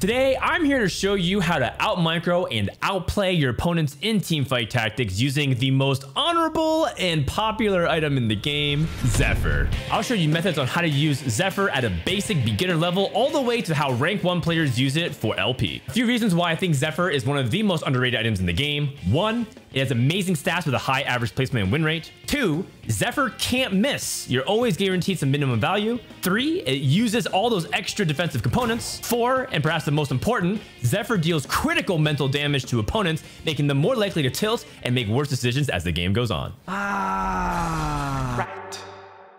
Today, I'm here to show you how to outmicro and outplay your opponents in teamfight tactics using the most honorable and popular item in the game, Zephyr. I'll show you methods on how to use Zephyr at a basic beginner level all the way to how rank 1 players use it for LP. A few reasons why I think Zephyr is one of the most underrated items in the game. One, it has amazing stats with a high average placement and win rate. Two, Zephyr can't miss. You're always guaranteed some minimum value. Three, it uses all those extra defensive components. Four, and perhaps the most important, Zephyr deals critical mental damage to opponents, making them more likely to tilt and make worse decisions as the game goes on. Ah. Right.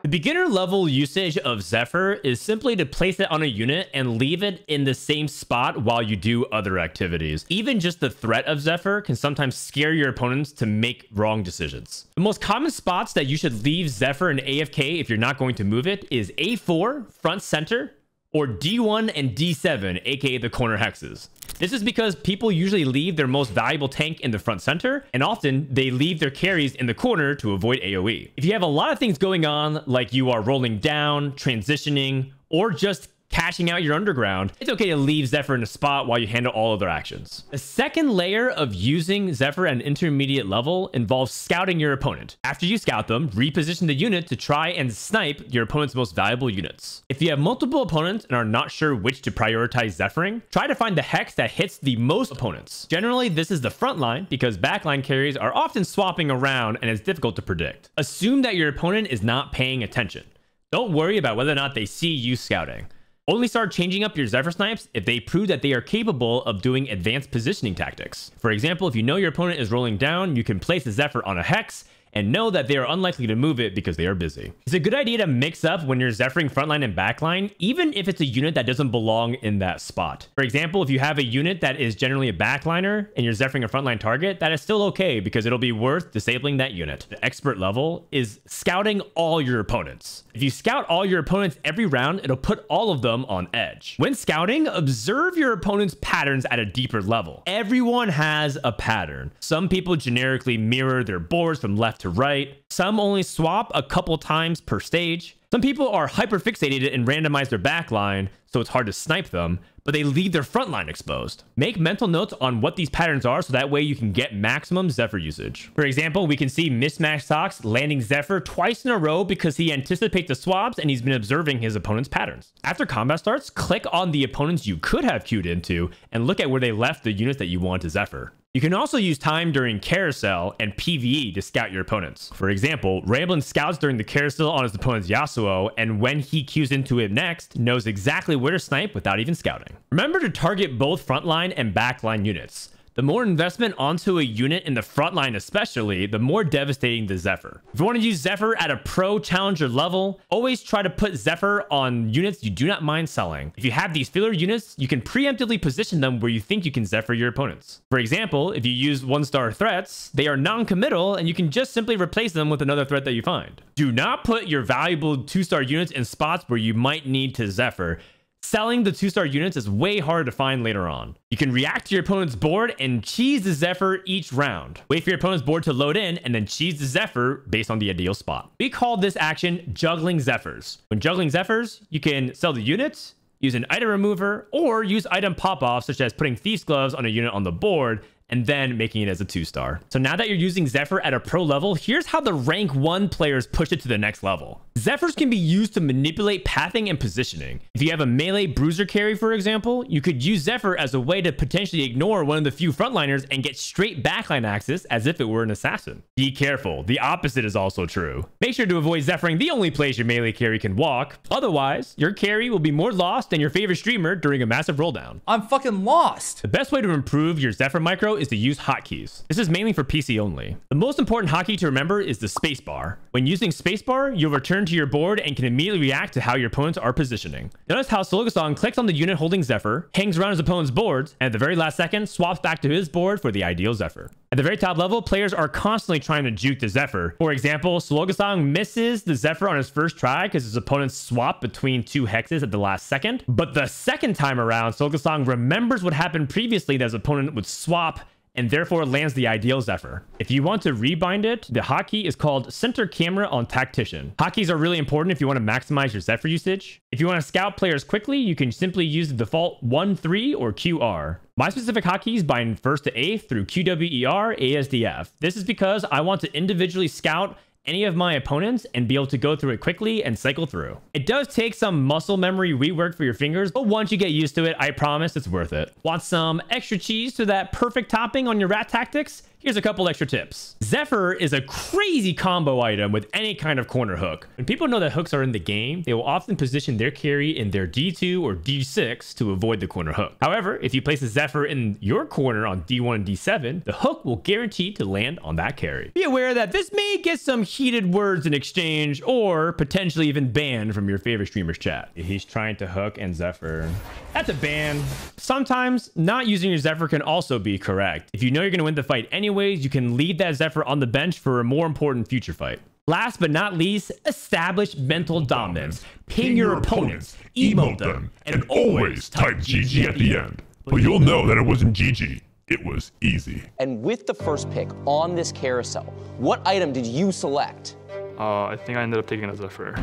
The beginner level usage of Zephyr is simply to place it on a unit and leave it in the same spot while you do other activities. Even just the threat of Zephyr can sometimes scare your opponents to make wrong decisions. The most common spots that you should leave Zephyr and AFK if you're not going to move it is A4, front center, or D1 and D7, aka the corner hexes. This is because people usually leave their most valuable tank in the front center, and often they leave their carries in the corner to avoid AoE. If you have a lot of things going on, like you are rolling down, transitioning, or just cashing out your underground, it's okay to leave Zephyr in a spot while you handle all other actions. The second layer of using Zephyr at an intermediate level involves scouting your opponent. After you scout them, reposition the unit to try and snipe your opponent's most valuable units. If you have multiple opponents and are not sure which to prioritize Zephyring, try to find the hex that hits the most opponents. Generally, this is the front line because backline carries are often swapping around and it's difficult to predict. Assume that your opponent is not paying attention. Don't worry about whether or not they see you scouting. Only start changing up your Zephyr snipes if they prove that they are capable of doing advanced positioning tactics. For example, if you know your opponent is rolling down, you can place a Zephyr on a hex and know that they are unlikely to move it because they are busy. It's a good idea to mix up when you're Zephyring frontline and backline, even if it's a unit that doesn't belong in that spot. For example, if you have a unit that is generally a backliner and you're Zephyring a frontline target, that is still okay because it'll be worth disabling that unit. The expert level is scouting all your opponents. If you scout all your opponents every round, it'll put all of them on edge. When scouting, observe your opponent's patterns at a deeper level. Everyone has a pattern. Some people generically mirror their boards from left to right. Some only swap a couple times per stage. Some people are hyper fixated and randomize their backline, so it's hard to snipe them, but they leave their front line exposed. Make mental notes on what these patterns are so that way you can get maximum Zephyr usage. For example, we can see Mismatch Socks landing Zephyr twice in a row because he anticipates the swaps and he's been observing his opponent's patterns. After combat starts, click on the opponents you could have queued into and look at where they left the units that you want to Zephyr. You can also use time during carousel and PvE to scout your opponents. For example, Ramblin scouts during the carousel on his opponent's Yasuo, and when he queues into it next, knows exactly where to snipe without even scouting. Remember to target both frontline and backline units. The more investment onto a unit in the front line especially, the more devastating the Zephyr. If you want to use Zephyr at a pro challenger level, always try to put Zephyr on units you do not mind selling. If you have these filler units, you can preemptively position them where you think you can Zephyr your opponents. For example, if you use one-star threats, they are non-committal and you can just simply replace them with another threat that you find. Do not put your valuable two-star units in spots where you might need to Zephyr. Selling the two-star units is way harder to find later on. You can react to your opponent's board and cheese the Zephyr each round. Wait for your opponent's board to load in and then cheese the Zephyr based on the ideal spot. We call this action juggling Zephyrs. When juggling Zephyrs, you can sell the units, use an item remover, or use item pop-offs such as putting Thief's Gloves on a unit on the board and then making it as a two star. So now that you're using Zephyr at a pro level, here's how the rank one players push it to the next level. Zephyrs can be used to manipulate pathing and positioning. If you have a melee bruiser carry, for example, you could use Zephyr as a way to potentially ignore one of the few frontliners and get straight backline access as if it were an assassin. Be careful, the opposite is also true. Make sure to avoid Zephyring the only place your melee carry can walk. Otherwise, your carry will be more lost than your favorite streamer during a massive rolldown. I'm fucking lost. The best way to improve your Zephyr micro is to use hotkeys. This is mainly for PC only. The most important hotkey to remember is the spacebar. When using spacebar, you'll return to your board and can immediately react to how your opponents are positioning. Notice how Sologasong clicks on the unit holding Zephyr, hangs around his opponent's boards, and at the very last second, swaps back to his board for the ideal Zephyr. At the very top level, players are constantly trying to juke the Zephyr. For example, Sologasong misses the Zephyr on his first try because his opponents swap between two hexes at the last second. But the second time around, Sologasong remembers what happened previously that his opponent would swap and therefore it lands the ideal Zephyr. If you want to rebind it, the hotkey is called Center Camera on Tactician. Hotkeys are really important if you want to maximize your Zephyr usage. If you want to scout players quickly, you can simply use the default 1-3 or QR. My specific hotkeys bind first to 8th through QWER ASDF. This is because I want to individually scout any of my opponents and be able to go through it quickly and cycle through. It does take some muscle memory rework for your fingers, but once you get used to it, I promise it's worth it. Want some extra cheese to that perfect topping on your rat tactics? Here's a couple extra tips. Zephyr is a crazy combo item with any kind of corner hook. When people know that hooks are in the game, they will often position their carry in their D2 or D6 to avoid the corner hook. However, if you place a Zephyr in your corner on D1 and D7, the hook will guarantee to land on that carry. Be aware that this may get some heated words in exchange or potentially even banned from your favorite streamer's chat. He's trying to hook and Zephyr. That's a ban. Sometimes not using your Zephyr can also be correct. If you know you're going to win the fight anyway, ways you can leave that Zephyr on the bench for a more important future fight. Last but not least, establish mental dominance. Ping your opponents, emote them, and always type GG at the end. But you'll know that it wasn't GG. It was easy. And with the first pick on this carousel, what item did you select? Uh, I think I ended up taking a Zephyr.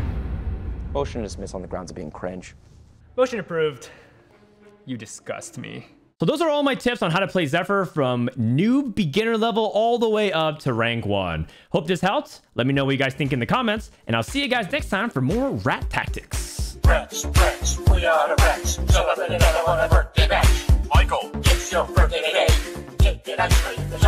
Motion to dismiss on the grounds of being cringe. Motion approved. You disgust me. So those are all my tips on how to play Zephyr from new beginner level all the way up to rank one. Hope this helped. Let me know what you guys think in the comments, and I'll see you guys next time for more rat tactics. Rats, rats, we are the rats. So up in another one a birthday bash. Michael, it's your birthday today. Take it ice cream, the